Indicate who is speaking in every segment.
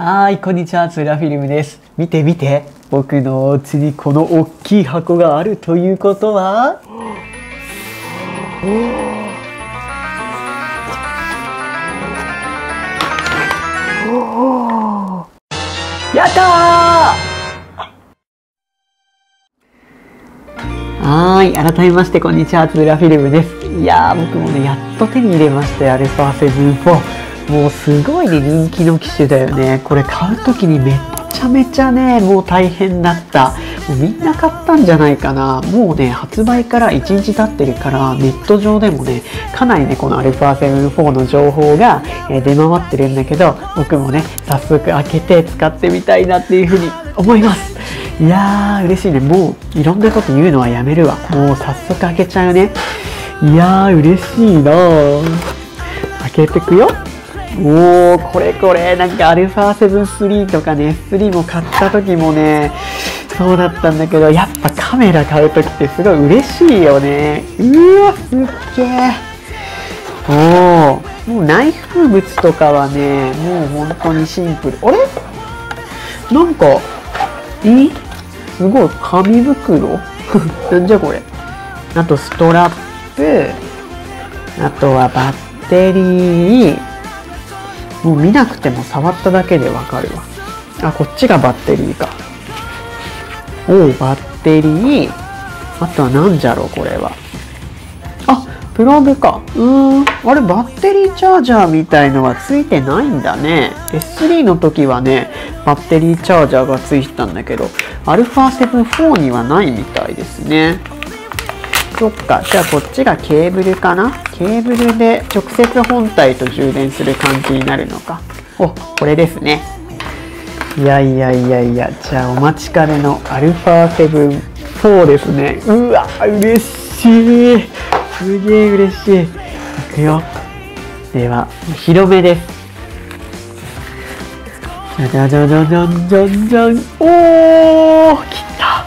Speaker 1: はい、こんにちは、ツーラフィルムです。見て見て、僕のお家にこの大きい箱があるということは？やったーはい、改めましてこんにちは、ツーラフィルムです。いやー、僕もね、やっと手に入れましたよ、α7-4。もうすごいね、人気の機種だよね。これ買う時にめっちゃめちゃね、もう大変だった。もうみんな買ったんじゃないかな。もうね、発売から1日経ってるから、ネット上でもね、かなりね、この α7-4 の情報が、出回ってるんだけど、僕もね、早速開けて使ってみたいなっていうふうに思います。いやー、嬉しいね。もう、いろんなこと言うのはやめるわ。もう早速開けちゃうね。いやー、嬉しいな開けてくよ。おー、これこれ、なんか α7-3 とかね、S3 も買った時もね、そうだったんだけど、やっぱカメラ買う時ってすごい嬉しいよね。うわ、すっげー。おー、もう内封物とかはね、もう本当にシンプル。あれ？なんか、いいすごい、紙袋？なんじゃこれ？あとストラップ、あとはバッテリー、もう見なくても触っただけでわかるわ。あ、こっちがバッテリーか。おう、バッテリー。あとは何じゃろう、これは。あ、プラグか。うーん。あれ、バッテリーチャージャーみたいのはついてないんだね。S3 の時はね、バッテリーチャージャーがついてたんだけど、α7-4 にはないみたいですね。そっか。じゃあこっちがケーブルかなケーブルで直接本体と充電する感じになるのか。お、これですね。いやいやいやいや、じゃあお待ちかねの α7-4 ですね。うわ、嬉しい。すげえ嬉しい。いくよ。では、広めです。じゃじゃじゃじゃじゃんじゃんじゃん。おー、来た。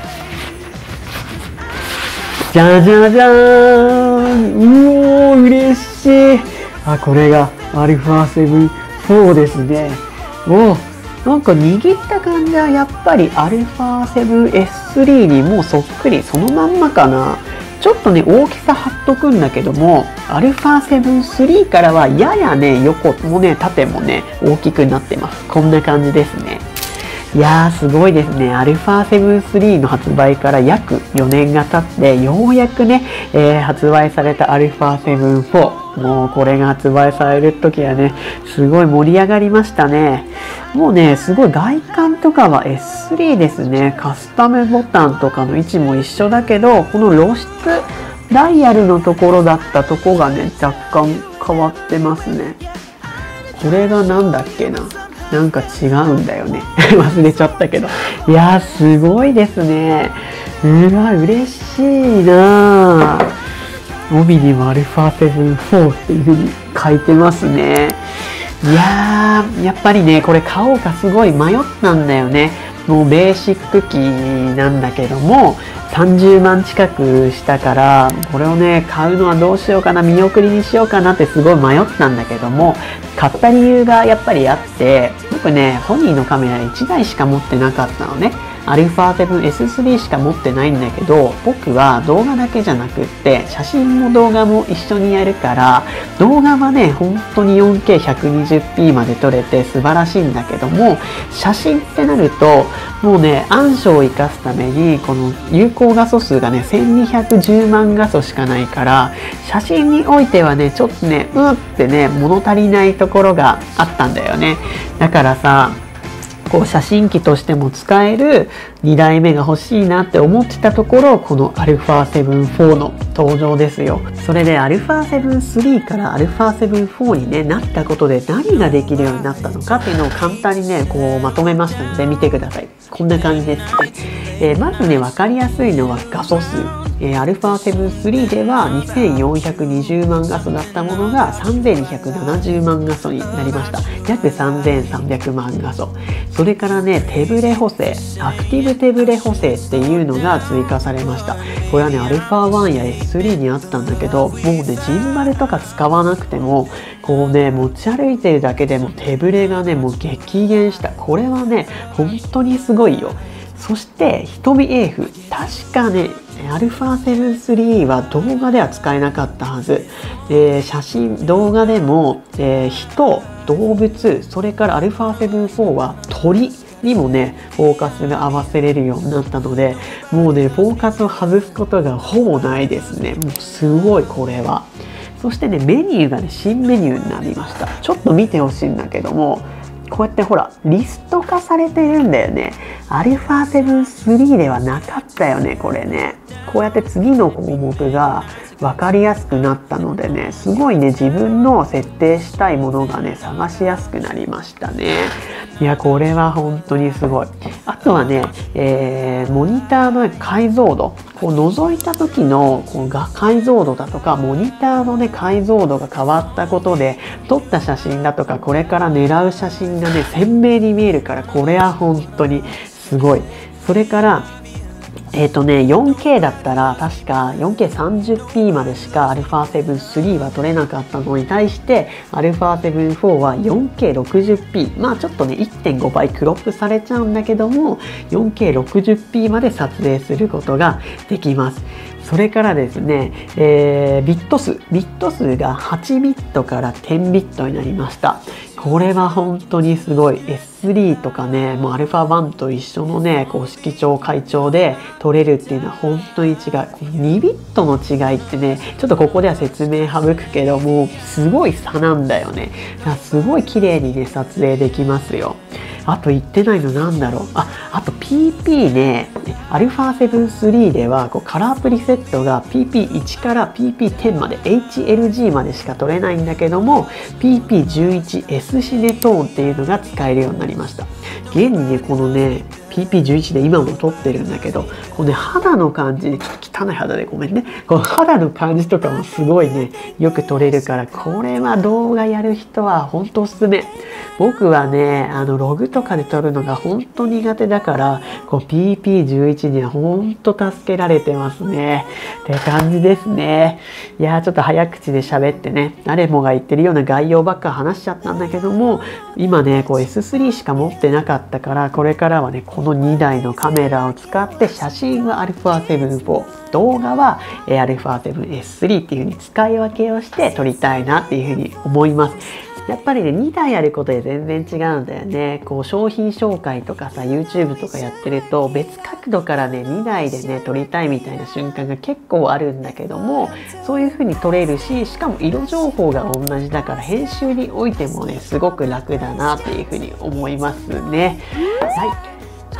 Speaker 1: じゃじゃじゃーんうおー、嬉しいあ、これが α7-4 ですね。おー、なんか握った感じはやっぱり α7S3 にもうそっくりそのまんまかな。ちょっとね、大きさ貼っとくんだけども、α7-3 からはややね、横もね、縦もね、大きくなってます。こんな感じですね。 いやーすごいですね。α7-3 の発売から約4年が経って、ようやくね、えー発売された α7-4。もうこれが発売される時はね、すごい盛り上がりましたね。もうね、すごい外観とかは S3 ですね。カスタムボタンとかの位置も一緒だけど、この露出ダイヤルのところだったとこがね、若干変わってますね。これがなんだっけな。なんか違うんだよね。忘れちゃったけど。いやー、すごいですね。うわ、嬉しいなぁ。帯にも α7-4 っていう風に書いてますね。いやー、やっぱりね、これ買おうかすごい迷ったんだよね。もうベーシック機なんだけども、30万近くしたから、これをね、買うのはどうしようかな、見送りにしようかなってすごい迷ったんだけども、買った理由がやっぱりあって、僕ね、ソニーのカメラ1台しか持ってなかったのね。α7S3 しか持ってないんだけど、僕は動画だけじゃなくって、写真も動画も一緒にやるから、動画はね、本当に 4K120p まで撮れて素晴らしいんだけども、写真ってなると、もうね、暗所を生かすために、この有効画素数がね、1210万画素しかないから、写真においてはね、ちょっとね、うってね、物足りないところがあったんだよね。だからさ、こう写真機としても使える2台目が欲しいなって思ってたところこの α7-4 の登場ですよそれで α7-3 から α7-4 に、ね、なったことで何ができるようになったのかっていうのを簡単にねこうまとめましたので見てくださいこんな感じですね、えーまずね分かりやすいのは画素数 えー、α7-3 では2420万画素だったものが3270万画素になりました。約3300万画素。それからね手ブレ補正アクティブ手ブレ補正っていうのが追加されました。これはね α1 や S3 にあったんだけどもうねジンバルとか使わなくてもこうね持ち歩いてるだけでも手ブレがねもう激減した。これはね本当にすごいよ。そして瞳 AF 確かね α7-3 は動画では使えなかったはず、えー、写真動画でも、えー、人動物それから α7-4 は鳥にもねフォーカスが合わせれるようになったのでもうねフォーカスを外すことがほぼないですね。もうすごいこれは。そしてねメニューがね新メニューになりました。ちょっと見てほしいんだけどもこうやってほらリスト化されてるんだよね。α7-3 ではなかったよねこれね。こうやって次の項目が分かりやすくなったのでねすごいね自分の設定したいものがね探しやすくなりましたね。いやこれは本当にすごい。あとはね、えー、モニターの解像度こう覗いた時のこうが解像度だとかモニターのね解像度が変わったことで撮った写真だとかこれから狙う写真がね鮮明に見えるからこれは本当にすごい。それからえっ、ー、とね、4K だったら確か 4K30p までしか α7-3 は撮れなかったのに対して α7-4 は 4K60p まあちょっとね1.5倍クロップされちゃうんだけども 4K60p まで撮影することができます。それからですね、えー、ビット数ビット数が8ビットから10ビットになりました。これは本当にすごい。S3 とかねもう α1 と一緒のね公式帳会長で取れるっていうのは本当に違う。2ビットの違いってねちょっとここでは説明省くけどもすごい差なんだよね。すごい綺麗にね撮影できますよ。あと言ってないのなんだろう。ああと PP ね。α7-3 ではこうカラープリセットが PP1 から PP10 まで HLG までしか取れないんだけども PP11S シネトーンっていうのが使えるようになりました。現にねこのね PP11 で今も撮ってるんだけどこのね肌の感じちょっと汚い肌でごめんね。この肌の感じとかもすごいねよく撮れるからこれは動画やる人は本当おすすめ。僕はねあのログとかで撮るのが本当苦手だからこう PP11 には本当助けられてますね。って感じですね。いやちょっと早口で喋ってね誰もが言ってるような概要ばっか話しちゃったんだけども今ねこう S3 しか持ってなかったからこれからはねこの2台のカメラを使って写真は α7 IV 動画は α7S3 っていう風に使い分けをして撮りたいなっていう風に思います。やっぱりね2台あることで全然違うんだよね。こう商品紹介とかさ YouTube とかやってると別角度からね2台でね撮りたいみたいな瞬間が結構あるんだけどもそういう風に撮れるししかも色情報が同じだから編集においてもねすごく楽だなっていう風に思いますね。はい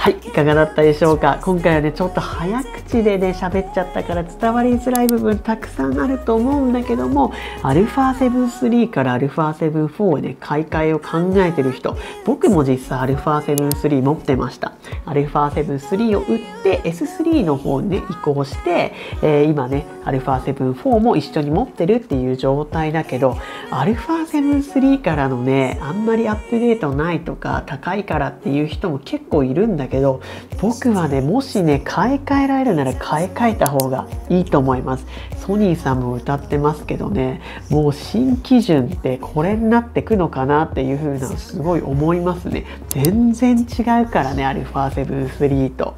Speaker 1: はい、いかがだったでしょうか今回はね、ちょっと早口でね、喋っちゃったから伝わりづらい部分たくさんあると思うんだけども、α7-3 から α7-4 へね、買い替えを考えてる人、僕も実際 α7-3 持ってました。α7-3 を売って S3 の方にね、移行して、えー、今ね、α7-4 も一緒に持ってるっていう状態だけど、α7-3 からのね、あんまりアップデートないとか、高いからっていう人も結構いるんだけど けど僕はねもしね買い替えられるなら買い替えた方がいいと思います。ソニーさんも歌ってますけどねもう新基準ってこれになってくのかなっていう風なすごい思いますね。全然違うからね α7-3 と、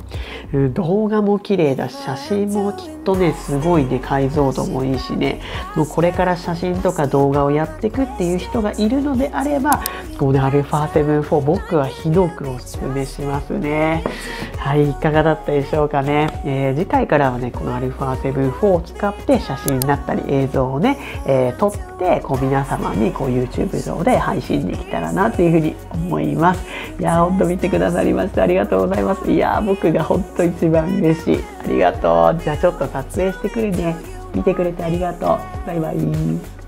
Speaker 1: うん、動画も綺麗だし写真もきっとねすごいね解像度もいいしね。もうこれから写真とか動画をやっていくっていう人がいるのであればこの α7-4 僕はひどくおすすめしますね。はいいかがだったでしょうかね、えー、次回からはねこの α7-4 を使って写真だったり映像をね、えー、撮ってこう皆様にこう YouTube 上で配信できたらなというふうに思います。いやーほんと見てくださりましてありがとうございます。いやー僕がほんと一番嬉しい。ありがとう。じゃあちょっと撮影してくるね。見てくれてありがとう。バイバイ